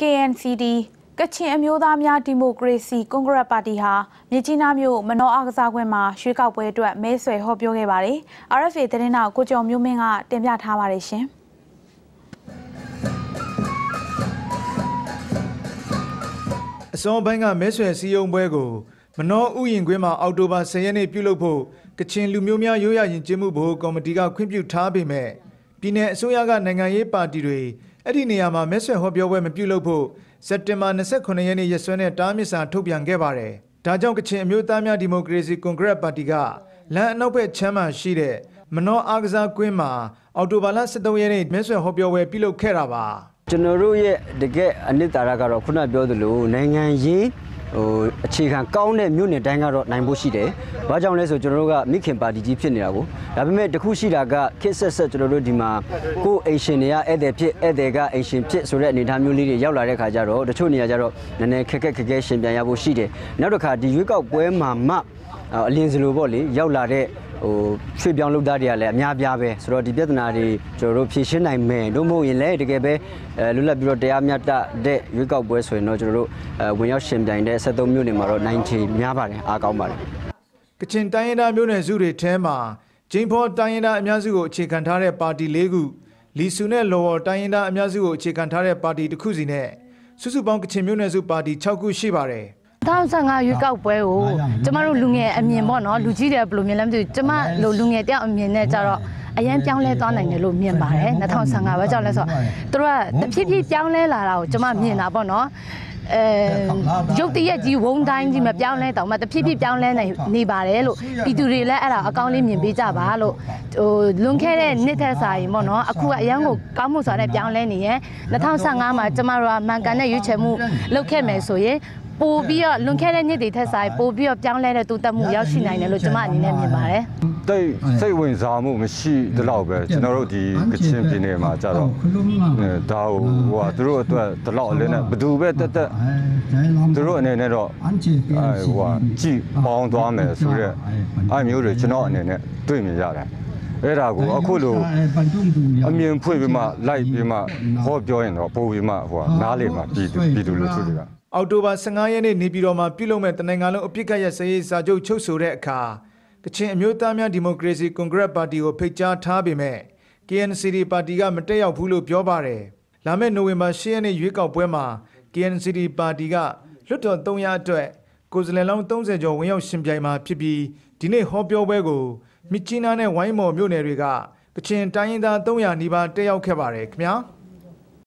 KNCD ကချင်အမျိုးသားများဒီမိုကရေစီကွန်ဂရက်ပါတီဟာမြစ်ကြီးနားမြို့မနောအားကစားကွင်းမှာရွေးကောက်ပွဲအတွက်မဲဆွယ်ဟောပြောခဲ့ပါတယ်။ RFA သတင်းတောက်ကိုကျော်မျိုးမင်းကတင်ပြထားပါတယ်ရှင်။အစောပိုင်းကမဲဆွယ်စည်းရုံးပွဲကိုမနောဥယျင်ကွင်းမှာအောက်တိုဘာ10ရက်နေ့ပြုလုပ်ဖို့ကချင်လူမျိုးများရိုးရာယဉ်ကျေးမှုဘို့ကော်မတီကခွင့်ပြုထားပေမဲ့ပြည်내အစိုးရကနိုင်ငံရေးပါတီတွေ အဲ့ဒီနေရာမှာမဲဆွယ်ဟောပြောပွဲမပြုလုပ်ဖို့စက်တင်ဘာ29ရက်နေ့ရက်စွဲနဲ့တားမြစ်စာထုတ်ပြန်ခဲ့ပါတယ်။ဒါကြောင့်ကချင်အမျိုးသားများဒီမိုကရေစီကွန်ဂရက်ပါတီကလမ်းအနောက်ဘက်ချမ်းမှာရှိတဲ့မနောအားကစားကွင်းမှာအော်တိုဘာလ23ရက်နေ့မဲဆွယ်ဟောပြောပွဲပြုလုပ်ခဲ့တာပါ။ကျွန်တော်တို့ရဲ့တကယ်အနှစ်သာရကတော့ခုနပြောသလိုနိုင်ငံရေး ဟိုအခြေခံကောင်းတဲ့မြို့နယ်တိုင်းကတော့နိုင်ဖို့ရှိတယ်။ဘာကြောင့်လဲဆိုကျွန်တော်တို့ကမိခင်ပါတီကြီးဖြစ်နေတာကိုဒါပေမဲ့တခုရှိတာကခစ်ဆက်ဆက်ကျွန်တော်တို့ဒီမှာကိုအိမ်ရှင်တွေကဧည့်သည်ဖြစ်ဧည့်သည်ကအိမ်ရှင်ဖြစ်ဆိုတဲ့အနေအထားမျိုးလေးတွေရောက်လာတဲ့ခါကျတော့တချို့နေရာကျတော့နည်းနည်းခက်ခက်ခက်ခဲရှင်ပြန်ရဖို့ရှိတယ်။နောက်တစ်ခါဒီရွေးကောက်ပွဲမှာမှအလင်းစလိုပေါ့လေရောက်လာတဲ့ ဟိုရွှေ့ပြောင်းလုပ်သားတွေကလည်းအများပြားပဲဆိုတော့ဒီပြဿနာတွေကျွန်တော်တို့ဖြေရှင်းနိုင်မယ်တို့မဟုတ်ရင်လည်းတကယ်ပဲအဲလွတ်လပ်ပြီးတော့တရားမျှတတဲ့ရွေးကောက်ပွဲဆိုရင်တော့ကျွန်တော်တို့အဲဝင်ရောက်ရှင်ပြိုင်တဲ့73မြို့နယ်မှာတော့နိုင်ချေများပါတယ်အားကောင်းပါတယ်ကချင်တိုင်းရင်းသားမျိုးနွယ်စုတွေထဲမှာဂျိမ်းဖောတိုင်းရင်းသားအများစုကိုအခြေခံထားတဲ့ပါတီ၄ခုလီဆူနဲ့လော်ဝေါ်တိုင်းရင်းသားအများစုကိုအခြေခံထားတဲ့ပါတီတစ်ခုစီနဲ့စုစုပေါင်းကချင်မျိုးနွယ်စုပါတီ6ခုရှိပါတယ် 2015ရွေးကောက်ပွဲကိုကျမတို့လူငယ်အမြင်ပေါ့နော်လူကြီးတွေဘယ်လိုမြင်လဲမသိဘူးကျမလိုလူငယ်တယောက်အမြင်နဲ့ကြတော့အရန်ပြောင်းလဲသွားနိုင်တယ်လို့မြင်ပါတယ်2015ပဲကြောက်လဲဆိုတော့သူတို့ကတဖြည်းဖြည်းပြောင်းလဲလာတာကိုကျမမြင်တာပေါ့နော်အဲရုပ်တရက်ကြီးဝုံတိုင်းကြီးမပြောင်းလဲတောင်မှတဖြည်းဖြည်းပြောင်းလဲနေနေပါတယ်လို့ပြည်သူတွေလည်းအဲ့ဒါအကောင်းလေးမြင်ပေးကြပါလို့ဟိုလွန်ခဲ့တဲ့နှစ်သက်စာရင်ပေါ့နော်အခုကအရန်ကိုကောင်းမှုစွာနဲ့ပြောင်းလဲနေရင်2015မှာကျမတို့ကမှန်ကန်တဲ့ရွေးချယ်မှုလုပ်ခဲ့မယ်ဆိုရင် ပို့ပြီးတော့လွန်ခဲ့တဲ့နှစ်တွေထက်စာရင်ပို့ပြီးတော့ပြောင်းလဲတဲ့တိုးတက်မှုရောက်ရှိနိုင်တယ်လို့ကျမအနေနဲ့မြင်ပါတယ်။တိတ်စိတ်ဝင်စားမှုမရှိတလောက်ပဲကျွန်တော်တို့ဒီကချင်ပြည်နယ်မှာကြတော့ဒါဟိုဟိုသူတို့အတွက်တလောက်အလင်းနဲ့ဘယ်သူပဲတက်တက်သူတို့အနေနဲ့တော့အဲဟိုကြည်ပေါင်းသွားမယ်ဆိုတော့အဲမျိုးတွေကျွန်တော်အနေနဲ့တွေ့မြင်ရတယ်။ အဲ့ဒါကိုအခုလိုအမြင်ဖွင့်ပြီးမှလိုက်ပြီးမှဟောပြောရင်တော့ပို့ပြီးမှဟိုနားလေမှပြည်သူပြည်သူလူထုတွေကအောက်တိုဘာ15ရက်နေ့နေပြည်တော်မှာပြုလုပ်မဲ့တနင်္ဂနွေလုံးအပြစ်ခတ်ရစရေးစာချုပ်ချုပ်ဆိုတဲ့အခါကချင်အမျိုးသားများဒီမိုကရေစီကွန်ဂရက်ပါတီကိုဖိတ်ကြားထားပေမဲ့ KNCD ပါတီကမတက်ရောက်ဘူးလို့ပြောပါတယ်။လာမယ့်နိုဝင်ဘာ10ရက်နေ့ရွေးကောက်ပွဲမှာ KNCD ပါတီကလွတ်တော်300အတွက်ကိုယ်စားလှယ်လောင်း30ကျော်ဝင်ရောက်ရှင်ပြိုင်မှာဖြစ်ပြီးဒီနေ့ဟောပြောပွဲကို မြစ်ကြီးနားနဲ့ဝိုင်းမော်မြို့နယ်တွေကကချင်တိုင်းရင်းသား300နီးပါးတက်ရောက်ခဲ့ပါတယ်ခင်ဗျာ။